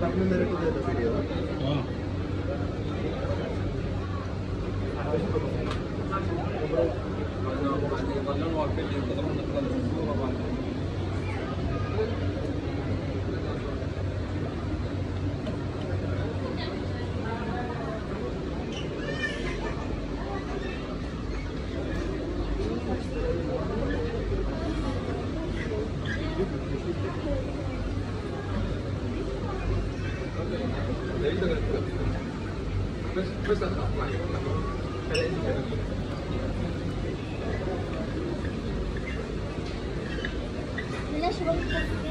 también de repente de periodo. Ah. Thank you. ليش بنكفي؟